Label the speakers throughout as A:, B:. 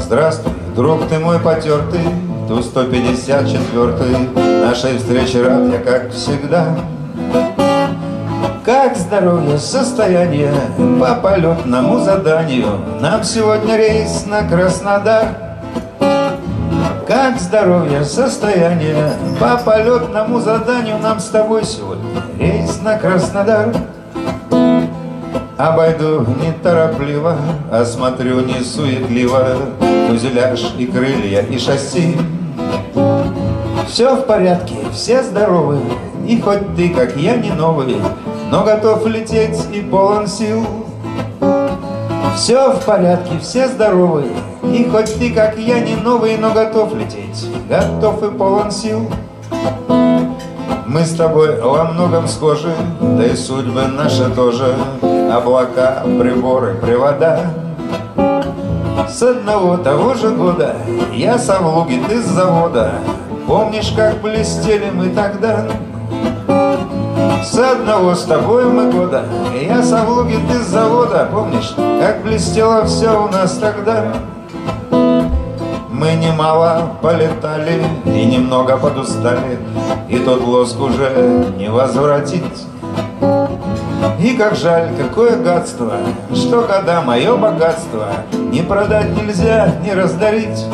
A: Здравствуй, друг ты мой потертый, Ту 154 нашей встречи рад я, как всегда. Как здоровье, состояние по полетному заданию. Нам сегодня рейс на Краснодар. Как здоровье, состояние по полетному заданию Нам с тобой сегодня? Рейс на Краснодар. Обойду неторопливо, осмотрю не суетливо Фюзеляж и крылья и шасси. Все в порядке, все здоровы И хоть ты, как я, не новый но готов лететь и полон сил. Все в порядке, все здоровы, и хоть ты, как я, не новый, но готов лететь, готов и полон сил. Мы с тобой во многом схожи, да и судьбы наши тоже, облака, приборы, привода. С одного того же года я с Авлуги, ты с завода, помнишь, как блестели мы тогда? С одного с тобой мы года. Я с Авлуги, ты с завода. Помнишь, как блестело все у нас тогда? Мы немало полетали И немного подустали. И тот лоск уже не возвратить. И как жаль, какое гадство, Что когда мое богатство Не продать нельзя, не раздарить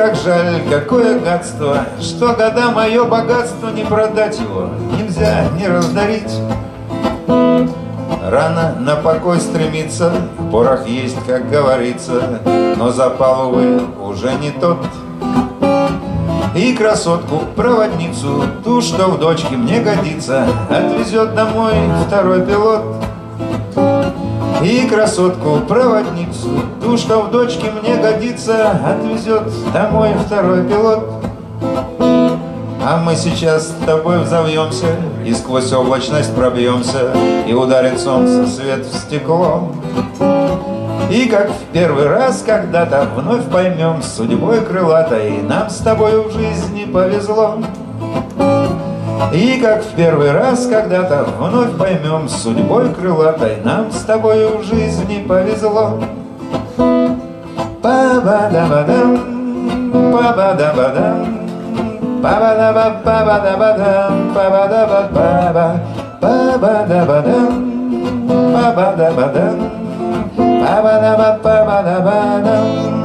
A: как жаль, какое гадство, Что года мое богатство Не продать его, нельзя не раздарить. Рано на покой стремиться, Порох есть, как говорится, Но запал, увы, уже не тот. И красотку-проводницу, Ту, что в дочке мне годится, Отвезет домой второй пилот. И красотку-проводницу, ту, что в дочке мне годится, Отвезет домой второй пилот. А мы сейчас с тобой взовьемся И сквозь облачность пробьемся И ударит солнце свет в стекло И как в первый раз когда-то Вновь поймем судьбой крылатой Нам с тобой в жизни повезло и как в первый раз когда-то вновь поймем судьбой крылатой Нам с тобою в жизни повезло. ba ba da ba dum ba ba da ba da, ba ba da ba ba ba da ba dum ba ba da ba ba ba ba ba da ba da, ba ba da ba da, ba ba da ba ba ba da ba da.